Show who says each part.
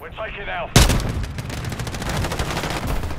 Speaker 1: We're taking Alpha.